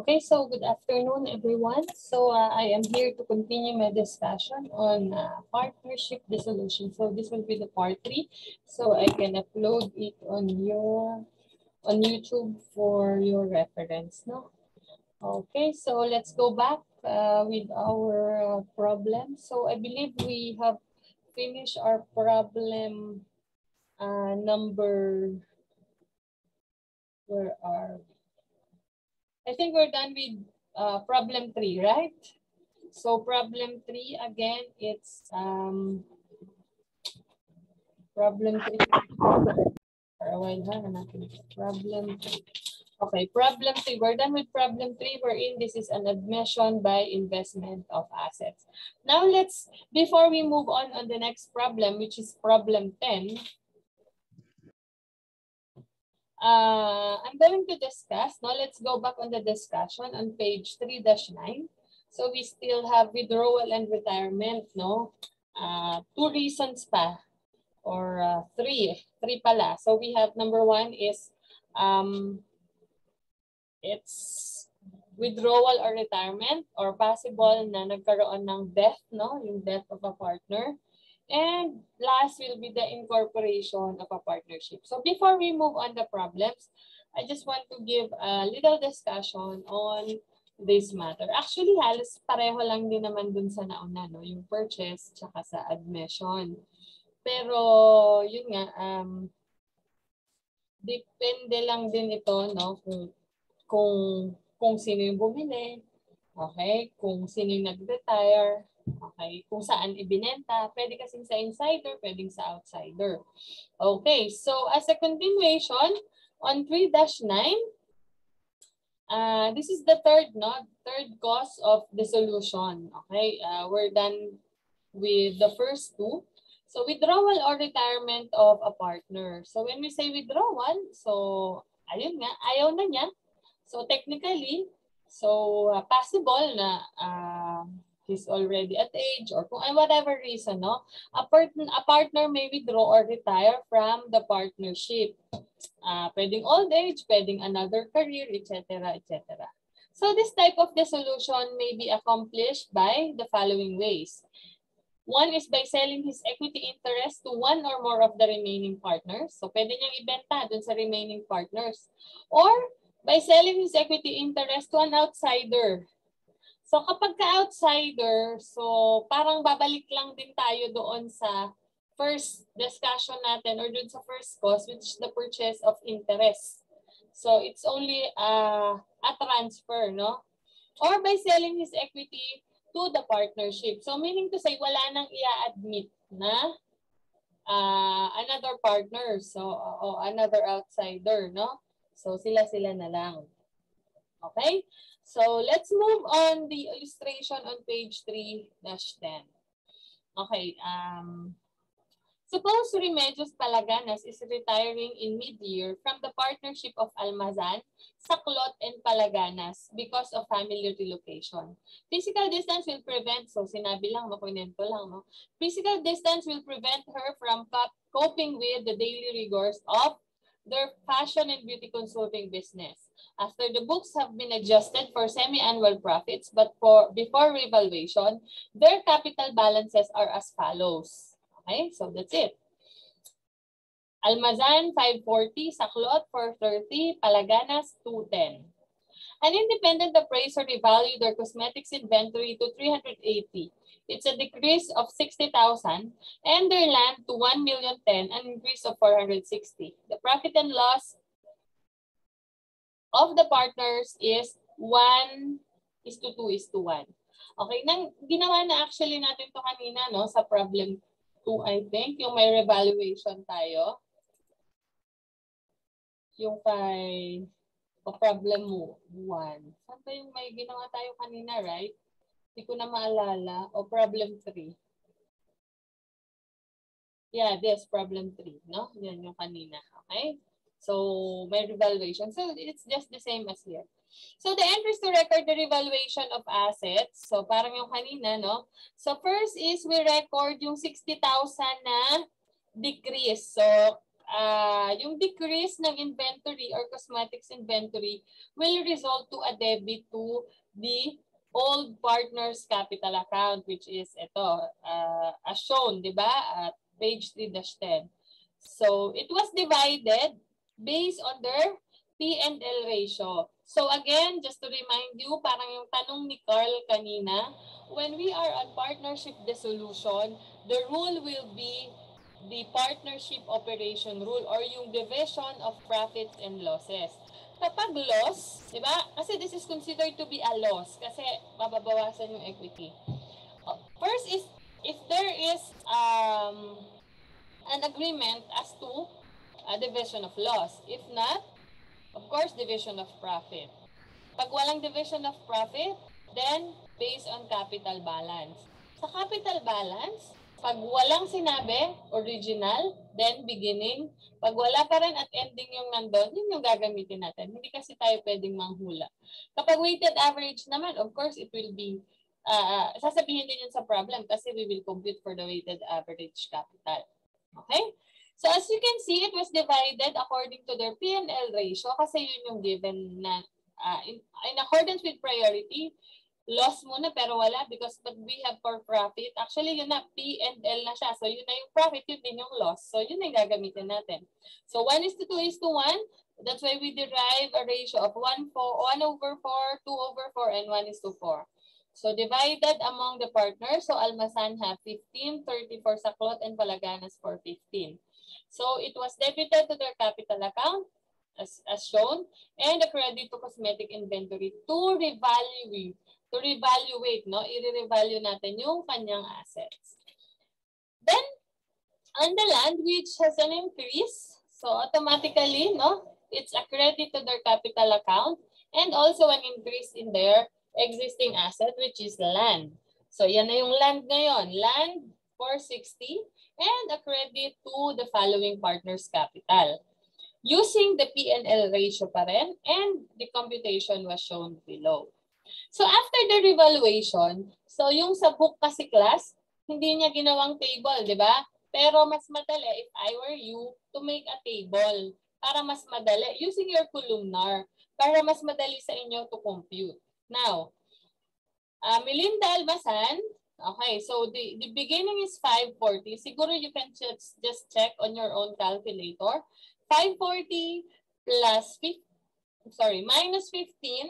Okay, so good afternoon, everyone. So uh, I am here to continue my discussion on uh, partnership dissolution. So this will be the part three. So I can upload it on your on YouTube for your reference. No. Okay, so let's go back uh, with our uh, problem. So I believe we have finished our problem uh, number. Where are we? I think we're done with uh, problem three, right? So problem three, again, it's um, problem three. Problem. Okay, problem three. We're done with problem three. We're in. This is an admission by investment of assets. Now let's, before we move on on the next problem, which is problem 10, uh, I'm going to discuss. Now let's go back on the discussion on page 3-9. So we still have withdrawal and retirement, no? Uh, two reasons pa, or uh, three, three pala. So we have number one is um, it's withdrawal or retirement or possible na nagkaroon ng death, no? Yung death of a partner. And last will be the incorporation of a partnership. So before we move on the problems, I just want to give a little discussion on this matter. Actually, halos pareho lang din naman dun sa nauna, no? yung purchase tsaka sa admission. Pero yun nga, um, depende lang din ito no? kung, kung, kung sino yung bumili, okay? kung sino yung nag-retire, Okay, kung saan ibinenta, pwede kasing sa insider, pwedeng sa outsider. Okay, so as a continuation, on 3-9, uh, this is the third, no? Third cause of dissolution. Okay, uh, we're done with the first two. So withdrawal or retirement of a partner. So when we say withdrawal, so ayun nga, ayaw na niya. So technically, so uh, possible na uh, he's already at age or kung whatever reason, no? A, part, a partner may withdraw or retire from the partnership. Uh, pwedeng old age, pwedeng another career, etc., etc. So this type of dissolution may be accomplished by the following ways. One is by selling his equity interest to one or more of the remaining partners. So pwede niyang ibenta dun sa remaining partners. Or by selling his equity interest to an outsider So kapag ka-outsider, so parang babalik lang din tayo doon sa first discussion natin or doon sa first cause which is the purchase of interest. So it's only uh, a transfer, no? Or by selling his equity to the partnership. So meaning to say, wala nang i-admit na uh, another partner so o another outsider, no? So sila-sila na lang. Okay? So let's move on the illustration on page 3-10. Okay. Um, suppose Remedios Palaganas is retiring in mid-year from the partnership of Almazan, Saklot, and Palaganas because of family relocation. Physical distance will prevent, so sinabi lang, makunento lang, no? Physical distance will prevent her from coping with the daily rigors of their fashion and beauty consulting business. After the books have been adjusted for semi-annual profits, but for before revaluation, their capital balances are as follows. Okay, so that's it. Almazan 540, Saklot 430, Palaganas 210. An independent appraiser revalued their cosmetics inventory to 380. It's a decrease of 60,000 and their land to 1 million 10, an increase of 460. The profit and loss of the partners is 1 is to 2 is to 1. Okay, nang ginawa na actually natin to kanina no sa problem 2 I think, yung may revaluation tayo. Yung kay o problem 1. Saan ba yung may ginawa tayo kanina, right? Hindi ko na maalala. O problem 3. Yeah, this problem 3, no? Yan yung kanina. Okay? So, may revaluation. So, it's just the same as here. So, the entries to record the revaluation of assets. So, parang yung kanina, no? So, first is we record yung 60,000 na decrease. So, uh, yung decrease ng inventory or cosmetics inventory will result to a debit to the old partner's capital account which is ito, uh, as shown, di ba? At page 3-10. So, it was divided based on their P&L ratio. So again, just to remind you, parang yung tanong ni Carl kanina, when we are on partnership dissolution, the rule will be the partnership operation rule or yung division of profits and losses. Kapag loss, di ba? Kasi this is considered to be a loss kasi mababawasan yung equity. Uh, first is, if there is um, an agreement as to a division of loss. If not, of course, division of profit. Pag walang division of profit, then based on capital balance. Sa capital balance, pag walang sinabi, original, then beginning. Pag wala pa rin at ending yung nandun, yun yung gagamitin natin. Hindi kasi tayo pwedeng manghula. Kapag weighted average naman, of course, it will be, uh, sasabihin din yun sa problem kasi we will compute for the weighted average capital. Okay? So as you can see, it was divided according to their P&L ratio kasi yun yung given na uh, in, in accordance with priority, loss muna pero wala because but we have for profit. Actually, yun na, P&L na siya. So yun na yung profit, yun din yung loss. So yun na yung gagamitin natin. So 1 is to 2 is to 1. That's why we derive a ratio of 1, 4, 1 over 4, 2 over 4, and 1 is to 4. So divided among the partners, so Almasan have 15, 30 for Saklot, and Palaganas for 15. So it was debited to their capital account as, as shown and a credit to cosmetic inventory to revalue to revaluate, no? I-revalue natin yung kanyang assets. Then, on the land which has an increase, so automatically, no? It's a credit to their capital account and also an increase in their existing asset which is land. So, yan na yung land ngayon. Land 460 and a credit to the following partner's capital. Using the P&L ratio pa rin and the computation was shown below. So after the revaluation, so yung sa book kasi class, hindi niya ginawang table, di ba? Pero mas madali if I were you to make a table para mas madali using your columnar para mas madali sa inyo to compute. Now, uh, Melinda Albasan, Okay, so the, the beginning is 540. Siguro you can just, just check on your own calculator. 540 plus 50, sorry, minus 15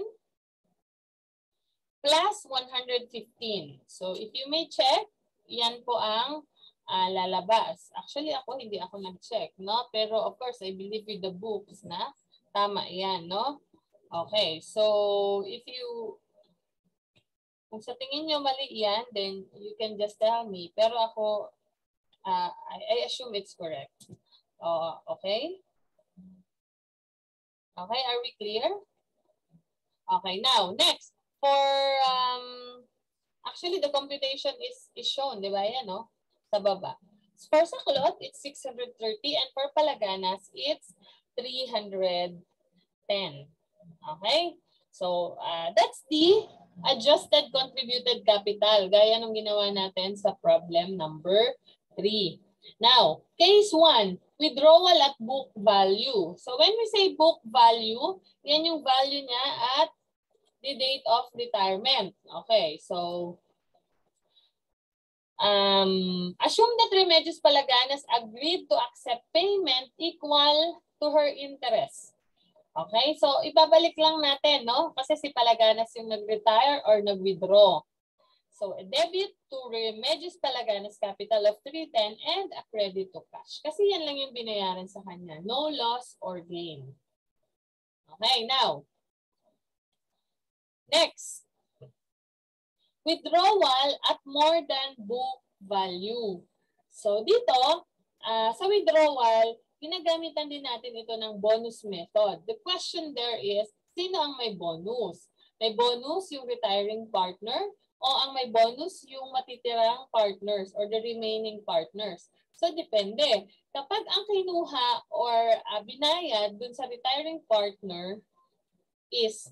plus 115. So if you may check, yan po ang uh, lalabas. Actually ako, hindi ako nag-check, no? Pero of course, I believe with the books na tama yan, no? Okay, so if you kung sa tingin nyo mali yan, then you can just tell me. Pero ako, uh, I, I assume it's correct. Uh, okay? Okay, are we clear? Okay, now, next. For, um, actually, the computation is, is shown, di ba yan, no? Sa baba. For saklot, it's 630 and for palaganas, it's 310. Okay? So, uh, that's the adjusted contributed capital, gaya ng ginawa natin sa problem number 3. Now, case 1, withdrawal at book value. So when we say book value, yan yung value niya at the date of retirement. Okay, so um, assume that Remedios Palaganas agreed to accept payment equal to her interest. Okay? So, ibabalik lang natin, no? Kasi si Palaganas yung nag-retire or nag-withdraw. So, a debit to Remedios Palaganas capital of 310 and a credit to cash. Kasi yan lang yung binayaran sa kanya. No loss or gain. Okay, now. Next. Withdrawal at more than book value. So, dito, uh, sa withdrawal, ginagamitan din natin ito ng bonus method. The question there is, sino ang may bonus? May bonus yung retiring partner o ang may bonus yung matitirang partners or the remaining partners. So, depende. Kapag ang kinuha or uh, binayad dun sa retiring partner is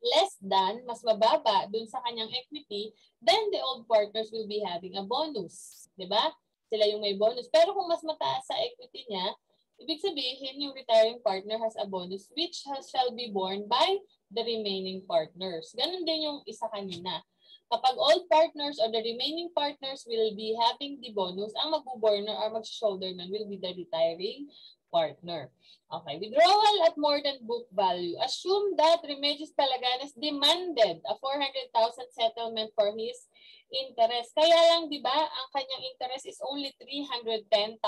less than, mas mababa dun sa kanyang equity, then the old partners will be having a bonus. ba? sila yung may bonus. Pero kung mas mataas sa equity niya, Ibig sabihin, yung retiring partner has a bonus which has, shall be borne by the remaining partners. Ganun din yung isa kanina. Kapag all partners or the remaining partners will be having the bonus, ang magbuborner or mag-shoulder nun will be the retiring partner. Okay, withdrawal at more than book value. Assume that Remedios Palaganas demanded a 400,000 settlement for his interest. Kaya lang, di ba, ang kanyang interest is only 310,000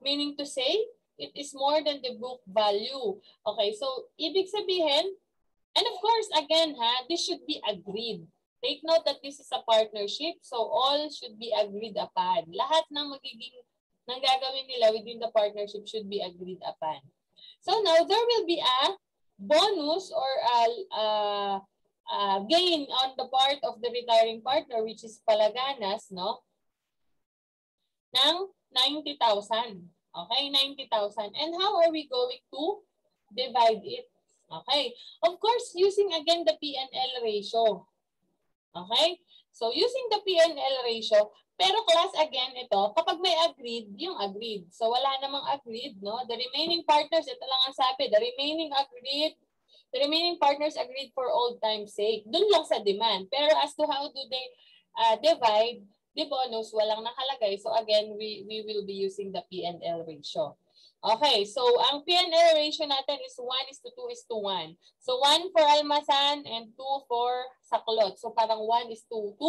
Meaning to say, it is more than the book value. Okay, so ibig sabihin, and of course, again, ha, this should be agreed. Take note that this is a partnership, so all should be agreed upon. Lahat ng magiging ng gagawin nila within the partnership should be agreed upon. So now, there will be a bonus or a, a, a gain on the part of the retiring partner, which is palaganas, no? ng 90,000. Okay, 90,000. And how are we going to divide it? Okay. Of course, using again the PNL ratio. Okay? So, using the PNL ratio, pero class again ito, kapag may agreed, yung agreed. So, wala namang agreed, no? The remaining partners, ito lang ang sabi, the remaining agreed, the remaining partners agreed for old time's sake. Doon lang sa demand. Pero as to how do they uh, divide, the bonus, walang nakalagay. So again, we, we will be using the PNL ratio. Okay, so ang PNL ratio natin is 1 is to 2 is to 1. So 1 for almasan and 2 for saklot. So parang 1 is to 2.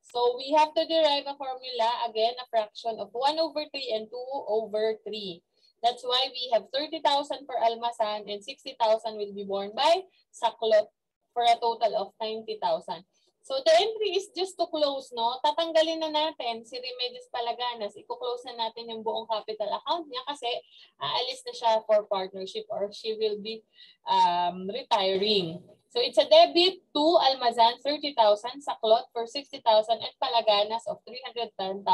So we have to derive a formula, again, a fraction of 1 over 3 and 2 over 3. That's why we have 30,000 for almasan and 60,000 will be borne by saklot for a total of 90,000. So the entry is just to close, no? Tatanggalin na natin si Remedios Palaganas. Iko-close na natin yung buong capital account niya kasi aalis na siya for partnership or she will be um, retiring. So it's a debit to Almazan 30,000, Saklot for 60,000 and Palaganas of 310,000.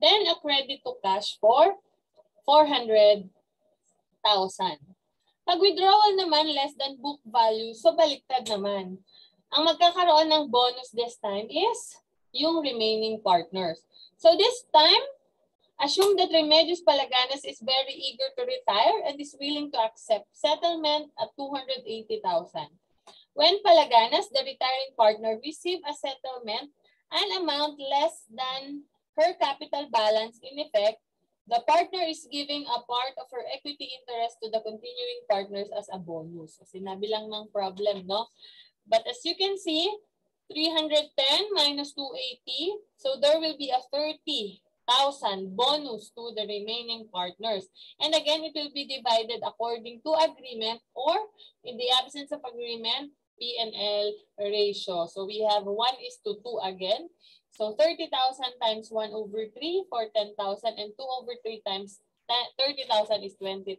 Then a credit to cash for 400,000. Pag withdrawal naman less than book value, so baliktad naman. Ang magkakaroon ng bonus this time is yung remaining partners. So this time, assume that Remedios Palaganas is very eager to retire and is willing to accept settlement at 280,000. When Palaganas, the retiring partner, receive a settlement an amount less than her capital balance in effect, the partner is giving a part of her equity interest to the continuing partners as a bonus. So, sinabi lang ng problem, no? But as you can see, 310 minus 280, so there will be a 30,000 bonus to the remaining partners. And again, it will be divided according to agreement or in the absence of agreement, P&L ratio. So we have 1 is to 2 again. So 30,000 times 1 over 3 for 10,000 and 2 over 3 times 30,000 is 20,000.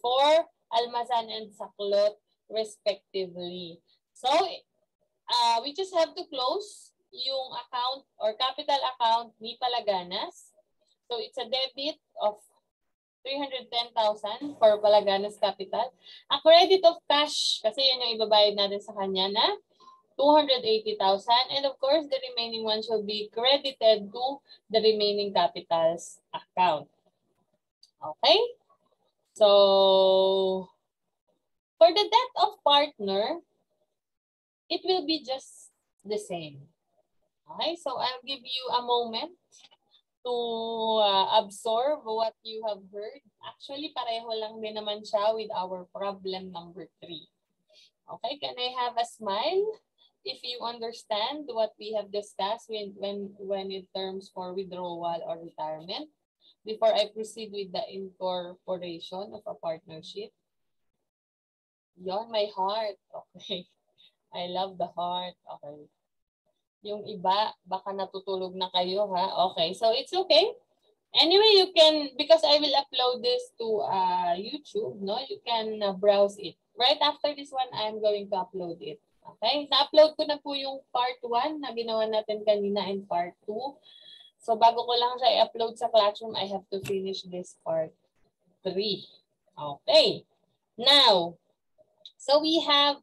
For Almasan and Saklot, respectively. So, uh, we just have to close yung account or capital account ni Palaganas. So, it's a debit of 310,000 for Palaganas Capital. A credit of cash, kasi yan yung ibabayad natin sa kanya na 280,000. And of course, the remaining one shall be credited to the remaining capitals account. Okay? So, For the debt of partner, it will be just the same. Okay, so I'll give you a moment to uh, absorb what you have heard. Actually, pareho lang din naman siya with our problem number three. Okay, can I have a smile if you understand what we have discussed when, when, when in terms for withdrawal or retirement before I proceed with the incorporation of a partnership? Yon, my heart. Okay. I love the heart. Okay. Yung iba, baka natutulog na kayo ha. Okay, so it's okay. Anyway, you can, because I will upload this to uh, YouTube, no? You can uh, browse it. Right after this one, I'm going to upload it. Okay? Na-upload ko na po yung part 1 na ginawa natin kanina and part 2. So, bago ko lang siya i-upload sa Classroom, I have to finish this part 3. Okay. Now, So we have,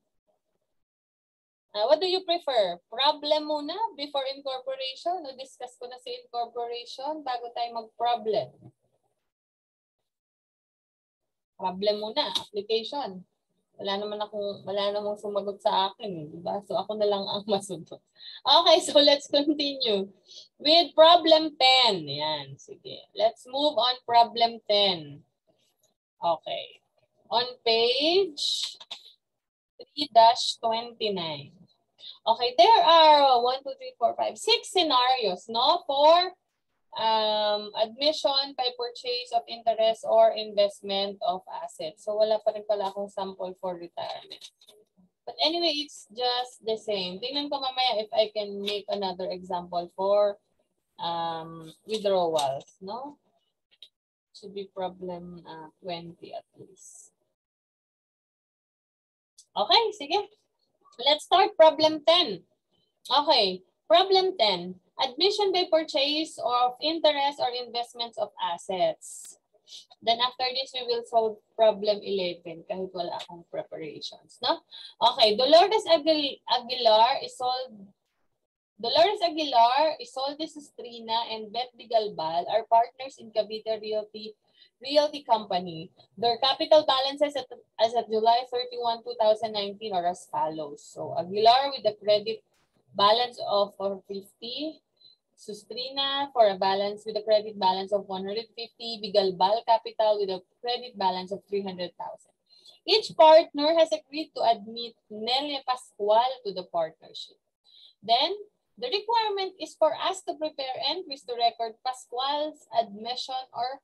uh, what do you prefer? Problem muna before incorporation? O discuss ko na si incorporation bago tayo mag-problem? problem muna, application. Wala naman akong, wala namang sumagot sa akin, eh, di ba? So ako na lang ang masugot. Okay, so let's continue with problem 10. Yan, sige. Let's move on problem 10. Okay. On page 3-29. Okay, there are 1, 2, 3, 4, 5, 6 scenarios no, for um, admission by purchase of interest or investment of assets. So wala pa rin pala akong sample for retirement. But anyway, it's just the same. Tingnan ko mamaya if I can make another example for um, withdrawals, no? Should be problem uh, 20 at least. Okay, sige. Let's start problem 10. Okay, problem 10. Admission by purchase of interest or investments of assets. Then after this, we will solve problem 11 kahit wala akong preparations. No? Okay, Dolores Aguilar is solved Dolores Aguilar, Isolde Sestrina, and Beth Digalbal are partners in Cavite Realty Realty Company. Their capital balances at, as of July 31, 2019 are as follows. So Aguilar with a credit balance of 450, Sustrina for a balance with a credit balance of 150, Bigalbal Capital with a credit balance of 300,000. Each partner has agreed to admit Nelly Pascual to the partnership. Then, the requirement is for us to prepare entries to record Pascual's admission or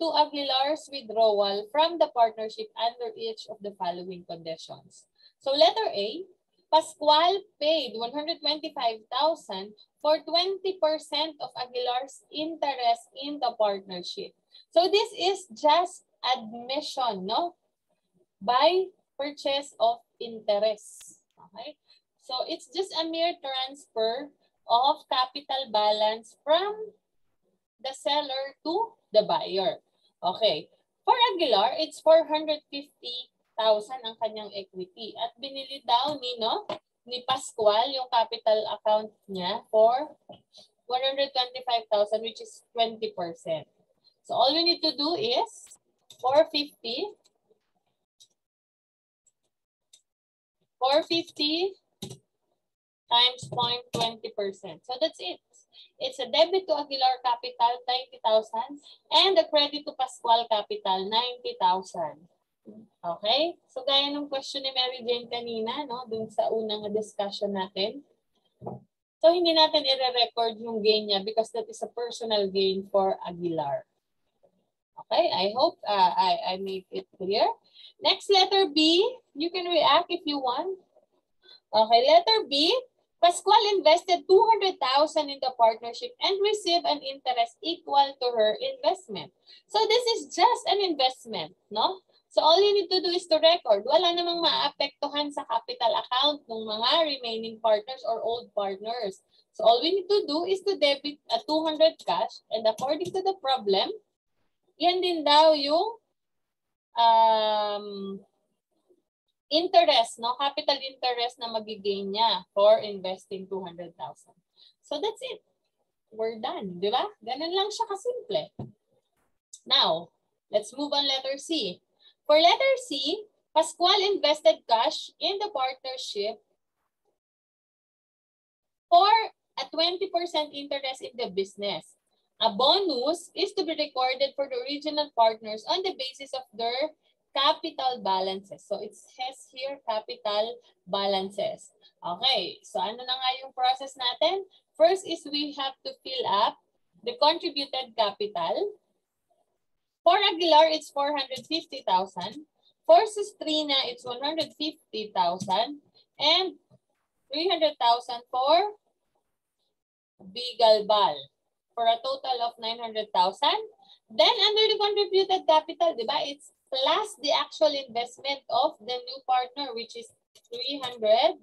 to Aguilar's withdrawal from the partnership under each of the following conditions. So letter A, Pascual paid 125,000 for 20% of Aguilar's interest in the partnership. So this is just admission, no? By purchase of interest. Okay? So it's just a mere transfer of capital balance from the seller to the buyer. Okay. For Aguilar, it's 450 ang kanyang equity. At binili daw ni, no, ni Pascual yung capital account niya for 125,000 which is 20%. So all we need to do is 450 450 times 0.20%. So that's it. It's a debit to Aguilar Capital, 90,000, and a credit to Pascual Capital, 90,000. Okay? So gaya ng question ni Mary Jane kanina, no, dun sa unang discussion natin. So hindi natin i-record yung gain niya because that is a personal gain for Aguilar. Okay, I hope uh, I, I make it clear. Next, letter B. You can react if you want. Okay, letter B. Pascual invested 200,000 in the partnership and received an interest equal to her investment. So this is just an investment, no? So all you need to do is to record. Wala namang maapektuhan sa capital account ng mga remaining partners or old partners. So all we need to do is to debit a 200 cash and according to the problem, yan din daw yung um, interest, no? capital interest na magigain niya for investing 200,000. So that's it. We're done, di ba? Ganun lang siya kasimple. Now, let's move on letter C. For letter C, Pascual invested cash in the partnership for a 20% interest in the business. A bonus is to be recorded for the original partners on the basis of their capital balances. So it says here capital balances. Okay, so ano na nga yung process natin? First is we have to fill up the contributed capital For Aguilar, it's 450,000. For Sistrina, it's 150,000. And 300,000 for Bigalbal for a total of 900,000. Then under the contributed capital, diba, it's plus the actual investment of the new partner, which is 300,000.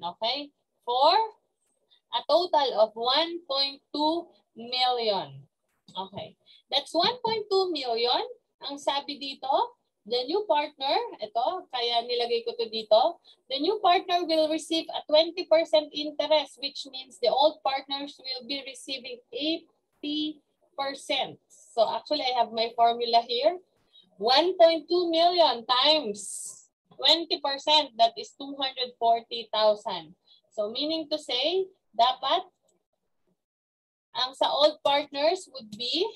Okay? For a total of 1.2 million. Okay. That's 1.2 million. Ang sabi dito, the new partner, ito, kaya nilagay ko to dito, the new partner will receive a 20% interest, which means the old partners will be receiving 80,000. So actually, I have my formula here. 1.2 million times 20%, that is 240,000. So meaning to say, dapat ang sa old partners would be,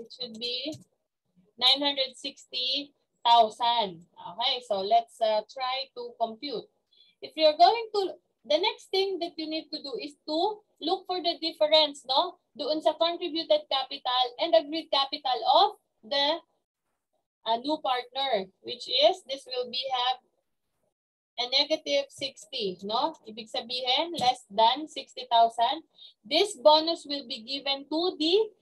it should be 960,000. Okay, so let's uh, try to compute. If you're going to, the next thing that you need to do is to look for the difference, no? Doon sa contributed capital and agreed capital of the uh, new partner, which is, this will be have a negative 60, no? Ibig sabihin, less than 60,000. This bonus will be given to the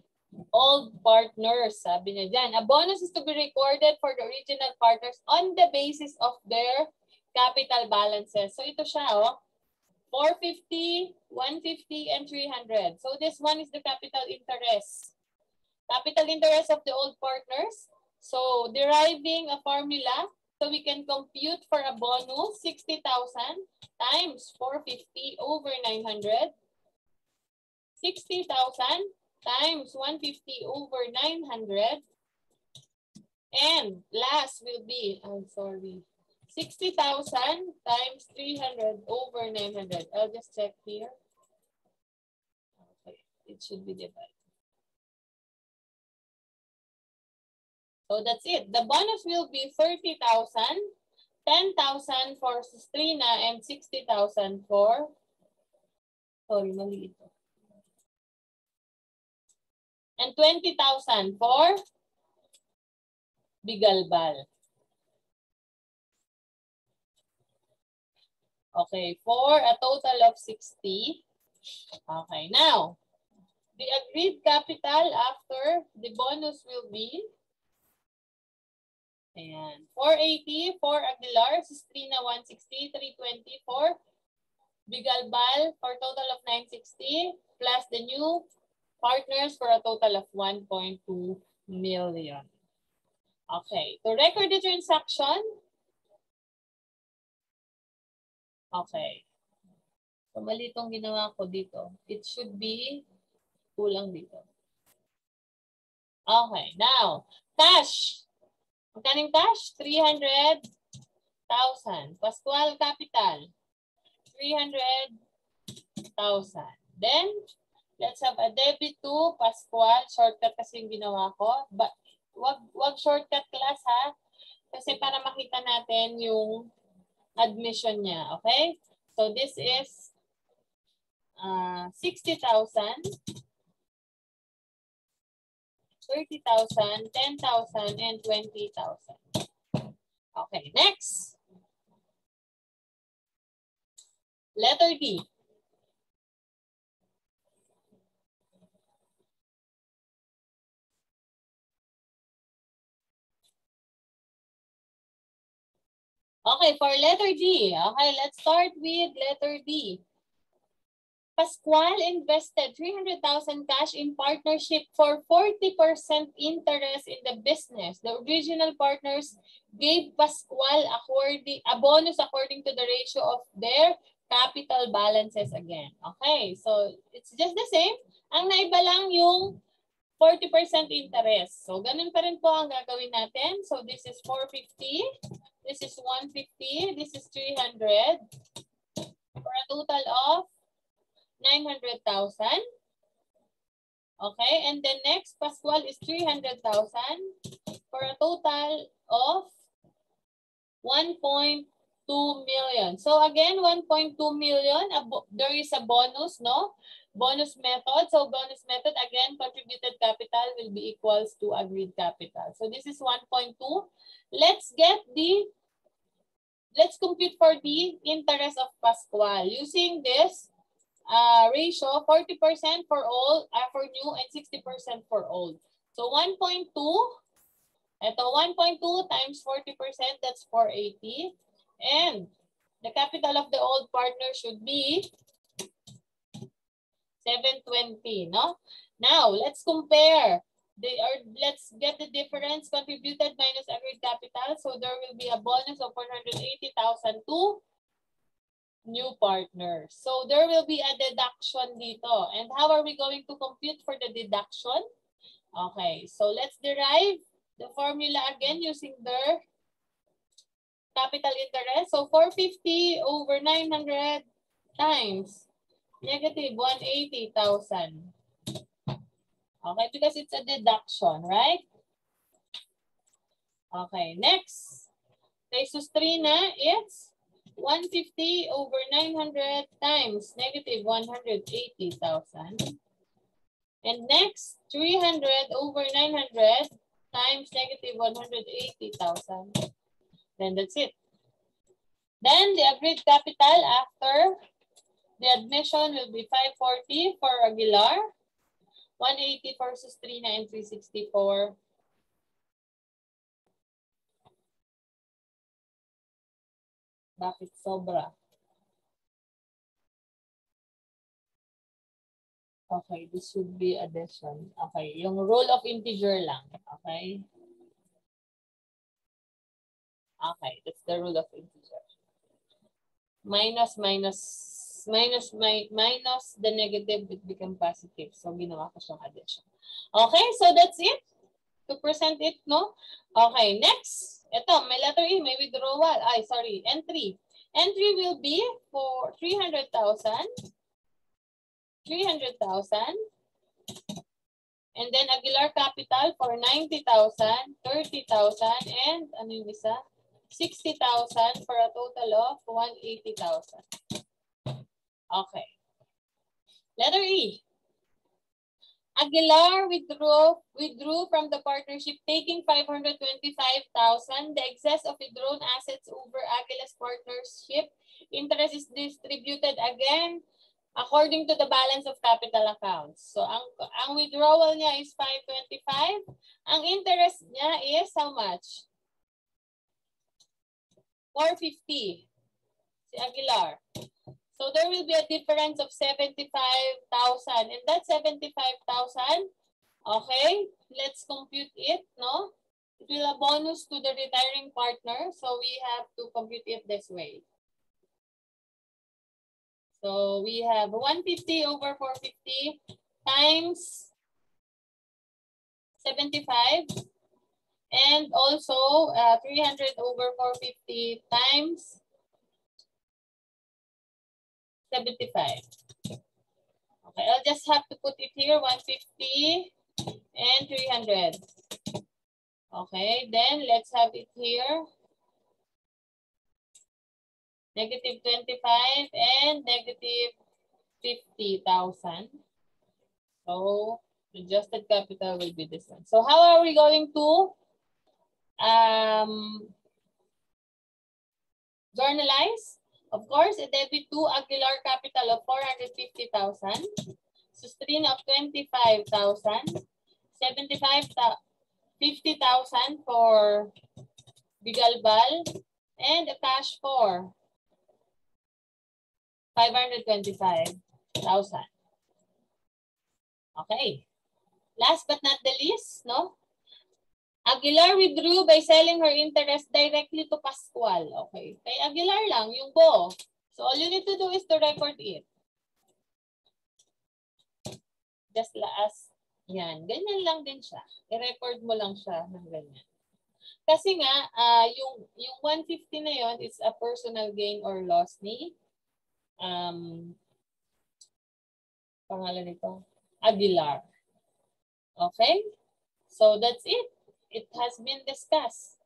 old partners. Sabi niya dyan, a bonus is to be recorded for the original partners on the basis of their capital balances. So ito siya, oh. 450, 150, and 300. So this one is the capital interest. Capital interest of the old partners. So deriving a formula So we can compute for a bonus 60,000 times 450 over 900. 60,000 times 150 over 900. And last will be, I'm sorry, 60,000 times 300 over 900. I'll just check here. Okay, it should be divided. So that's it. The bonus will be 30,000, 10,000 for Sistrina, and 60,000 for, sorry, mali ito. And 20,000 for Bigalbal. Okay, for a total of 60. Okay, now, the agreed capital after the bonus will be Ayan. 480 for Aguilar, Sistrina 160, 320 for Bigalbal for total of 960 plus the new partners for a total of 1.2 million. Okay. To record the transaction, okay. So mali itong ginawa ko dito. It should be kulang dito. Okay. Now, cash. Magkaning cash? 300,000. Pascual capital? 300,000. Then, let's have a debit to Pascual. Shortcut kasi yung ginawa ko. But, wag, wag shortcut class ha. Kasi para makita natin yung admission niya. Okay? So, this is uh, 60,000. 30,000, 10,000, and 20,000. Okay, next. Letter D. Okay, for letter D. Okay, let's start with letter D. Pascual invested 300,000 cash in partnership for 40% interest in the business. The original partners gave Pascual a bonus according to the ratio of their capital balances again. Okay, so it's just the same. Ang naiba lang yung 40% interest. So, ganun pa rin po ang gagawin natin. So, this is 450. This is 150. This is 300. For a total of 900,000. Okay, and then next, Pascual is 300,000 for a total of 1.2 million. So again, 1.2 million, there is a bonus, no? Bonus method. So bonus method, again, contributed capital will be equals to agreed capital. So this is 1.2. Let's get the, let's compute for the interest of Pascual. Using this uh, ratio, 40% for old, uh, for new, and 60% for old. So 1.2, ito 1.2 times 40%, that's 480. And the capital of the old partner should be 720, no? Now, let's compare. They are, let's get the difference contributed minus agreed capital. So there will be a bonus of 480,000 to new partners. So there will be a deduction dito. And how are we going to compute for the deduction? Okay, so let's derive the formula again using their capital interest. So 450 over 900 times negative 180,000. Okay, because it's a deduction, right? Okay, next. Jesus 3 na, it's 150 over 900 times negative 180,000. And next, 300 over 900 times negative 180,000. Then that's it. Then the agreed capital after the admission will be 540 for Aguilar, 180 for Sustrina, and 364 Bakit sobra? Okay, this should be addition. Okay, yung rule of integer lang. Okay? Okay, that's the rule of integer. Minus, minus, minus, mi minus the negative, it become positive. So, ginawa ko siyang addition. Okay, so that's it. To present it, no? Okay, next. Ito, may letter E, may withdrawal. Ay, sorry, entry. Entry will be for 300,000. 300,000. And then Aguilar Capital for 90,000, 30,000, and ano yung isa? 60,000 for a total of 180,000. Okay. Letter E. Aguilar withdrew, withdrew from the partnership taking 525,000. The excess of withdrawn assets over Aguilar's partnership interest is distributed again according to the balance of capital accounts. So ang, ang withdrawal niya is 525. Ang interest niya is how much? 450. Si Aguilar. So there will be a difference of 75,000. And that 75,000, okay, let's compute it, no? It will a bonus to the retiring partner. So we have to compute it this way. So we have 150 over 450 times 75 and also uh, 300 over 450 times 75. Okay, I'll just have to put it here, 150 and 300. Okay, then let's have it here. Negative 25 and negative 50,000. So, adjusted capital will be this one. So, how are we going to um, journalize? Of course, a debit to Aguilar capital of 450,000, sustain of 25,000, 75, 50,000 for Bigalbal, and a cash for 525,000. Okay. Last but not the least, no? Aguilar withdrew by selling her interest directly to Pascual. Okay. Kay Aguilar lang, yung buo. So all you need to do is to record it. Just last. Yan. Ganyan lang din siya. I-record mo lang siya ng ganyan. Kasi nga, uh, yung, yung 150 na yon is a personal gain or loss ni um, pangalan nito, Aguilar. Okay? So that's it it has been discussed.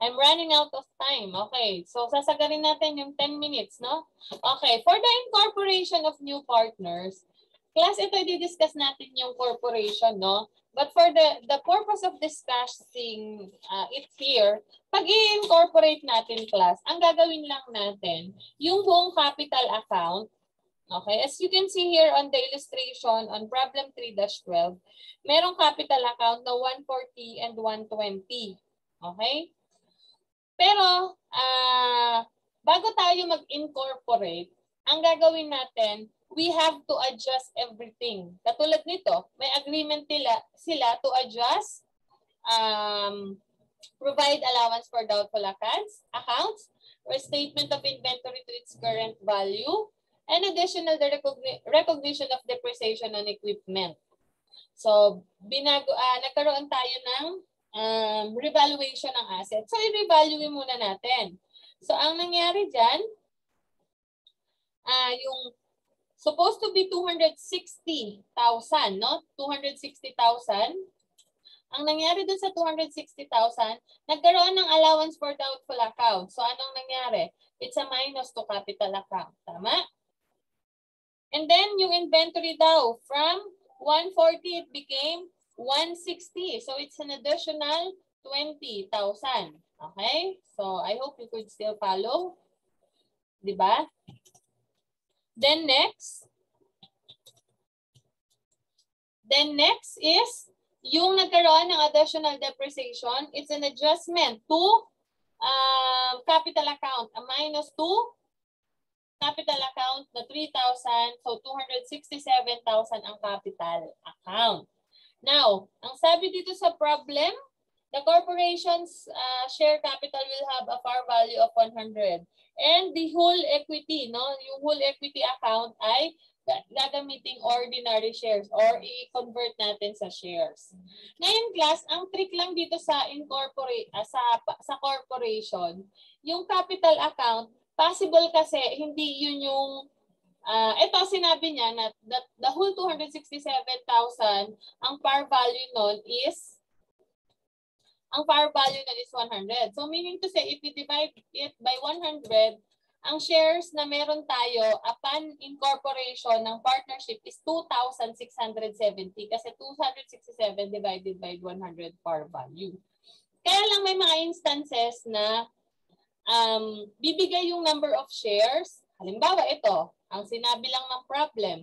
I'm running out of time. Okay, so sasagarin natin yung 10 minutes, no? Okay, for the incorporation of new partners, class ito i-discuss natin yung corporation, no? But for the the purpose of discussing uh, it here, pag i-incorporate natin class, ang gagawin lang natin, yung buong capital account, Okay, as you can see here on the illustration on problem 3-12, merong capital account na 140 and 120. Okay? Pero, uh, bago tayo mag-incorporate, ang gagawin natin, we have to adjust everything. Katulad nito, may agreement nila, sila to adjust um, provide allowance for doubtful accounts, accounts, restatement of inventory to its current value, and additional the recogni recognition of depreciation on equipment. So, binago, uh, nagkaroon tayo ng um, revaluation ng asset. So, i-revalue muna natin. So, ang nangyari dyan, uh, yung supposed to be 260,000, no? 260,000 ang nangyari dun sa 260,000, nagkaroon ng allowance for doubtful account. So anong nangyari? It's a minus to capital account. Tama? And then yung inventory daw, from 140 it became 160. So it's an additional 20,000. Okay? So I hope you could still follow. Diba? Then next. Then next is yung nagkaroon ng additional depreciation, it's an adjustment to um, capital account, a minus to capital account na 3,000, so 267,000 ang capital account. Now, ang sabi dito sa problem, the corporation's uh, share capital will have a par value of 100. And the whole equity, no, yung whole equity account ay gagamiting ordinary shares or i-convert natin sa shares. Ngayon class, ang trick lang dito sa incorporate uh, sa sa corporation, yung capital account, possible kasi hindi yun yung uh, ito sinabi niya na that the whole 267,000 ang par value nun is ang par value nun is 100. So meaning to say if you divide it by 100, ang shares na meron tayo upon incorporation ng partnership is 2,670 kasi 267 divided by 100 par value. Kaya lang may mga instances na um, bibigay yung number of shares. Halimbawa ito, ang sinabi lang ng problem,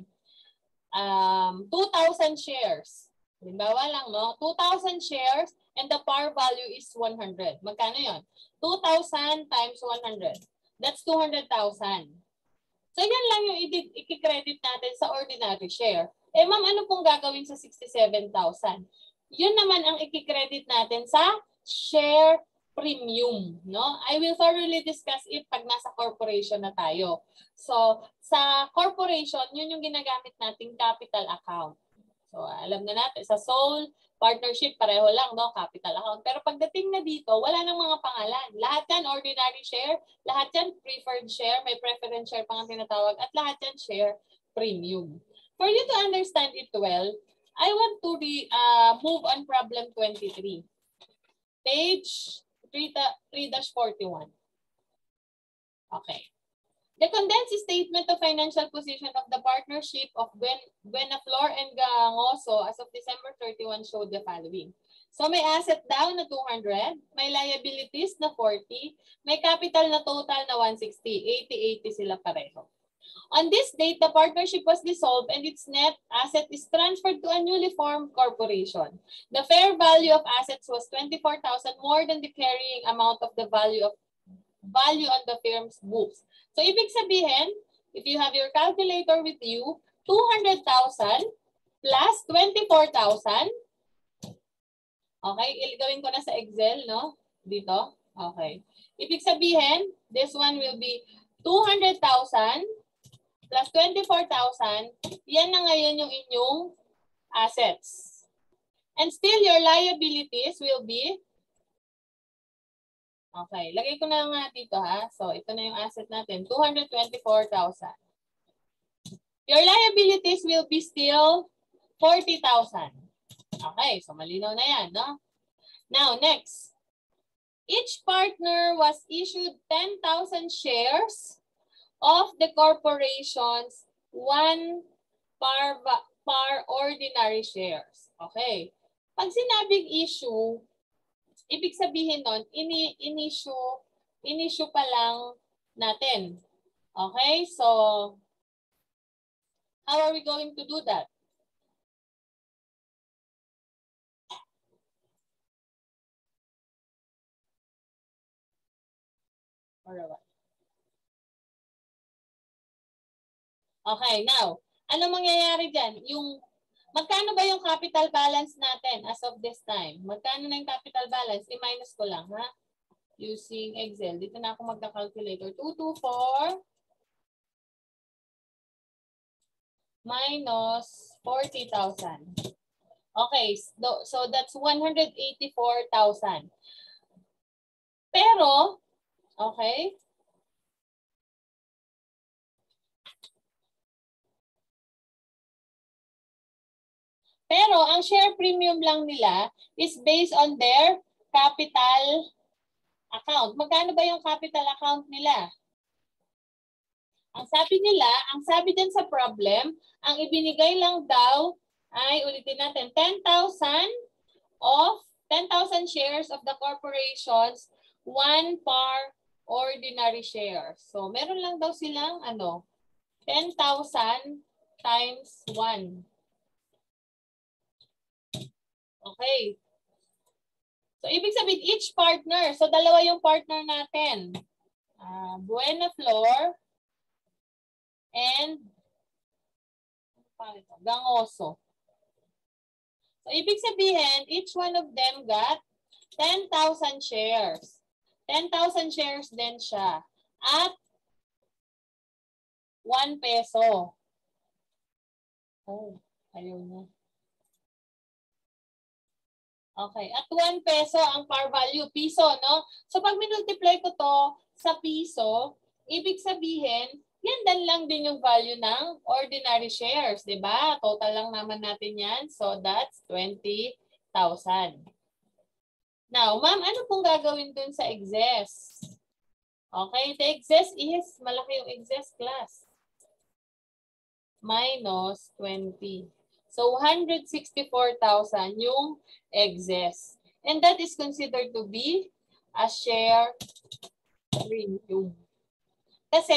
um, 2,000 shares. Halimbawa lang, no? 2,000 shares and the par value is 100. Magkano yon? 2,000 times 100. That's 200,000. So yan lang yung i-credit natin sa ordinary share. Eh ma'am, ano pong gagawin sa 67,000? Yun naman ang i-credit natin sa share premium. No? I will thoroughly discuss it pag nasa corporation na tayo. So, sa corporation, yun yung ginagamit nating capital account. So, alam na natin, sa sole partnership, pareho lang, no? Capital account. Pero pagdating na dito, wala nang mga pangalan. Lahat yan ordinary share, lahat yan preferred share, may preference share pa nga tinatawag, at lahat yan share premium. For you to understand it well, I want to re, uh, move on problem 23. Page 3-41. Okay. The condensed statement of financial position of the partnership of Buen Buenaflor and Gangoso as of December 31 showed the following. So may asset daw na 200, may liabilities na 40, may capital na total na 160. 80-80 sila pareho. On this date, the partnership was dissolved and its net asset is transferred to a newly formed corporation. The fair value of assets was 24,000 more than the carrying amount of the value of value on the firm's books. So, ibig sabihin, if you have your calculator with you, 200,000 plus 24,000. Okay, iligawin ko na sa Excel, no? Dito. Okay. Ibig sabihin, this one will be 200,000 plus 24,000. Yan na ngayon yung inyong assets. And still, your liabilities will be Okay, lagay ko na nga dito ha. So, ito na yung asset natin, 224,000. Your liabilities will be still 40,000. Okay, so malinaw na yan, no? Now, next. Each partner was issued 10,000 shares of the corporation's one par, par ordinary shares. Okay. Pag sinabing issue, ibig sabihin nun, ini inisyo inisyo pa lang natin. Okay? So, how are we going to do that? Or what? Okay, now, ano mangyayari dyan? Yung Magkano ba yung capital balance natin as of this time? Magkano na yung capital balance? I-minus ko lang, ha? Using Excel. Dito na ako magka-calculator. 224 minus 40,000. Okay, so, so that's 184,000. Pero, okay, Pero ang share premium lang nila is based on their capital account. Magkano ba yung capital account nila? Ang sabi nila, ang sabi din sa problem, ang ibinigay lang daw ay, ulitin natin, 10,000 of 10,000 shares of the corporations, one par ordinary shares. So, meron lang daw silang ano, 10,000 times 1. Okay. So, ibig sabihin, each partner. So, dalawa yung partner natin. Uh, Buena Flor and Gangoso. So, ibig sabihin, each one of them got 10,000 shares. 10,000 shares din siya. At 1 peso. Oh, ayaw na. Okay. At 1 peso ang par value. Piso, no? So pag minultiply ko to sa piso, ibig sabihin, yan lang din yung value ng ordinary shares, di ba? Total lang naman natin yan. So that's 20,000. Now, ma'am, ano pong gagawin dun sa excess? Okay, the excess is, malaki yung excess class. Minus 20. So 164,000 yung excess. And that is considered to be a share premium. Kasi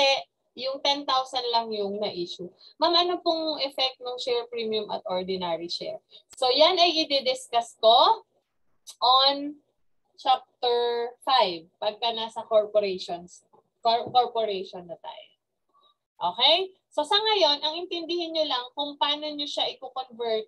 yung 10,000 lang yung na-issue. Ma'am, ano pong effect ng share premium at ordinary share? So yan ay i-discuss ko on chapter 5 pagka nasa corporations corporation na tayo. Okay? So sa ngayon, ang intindihin nyo lang kung paano nyo siya i-convert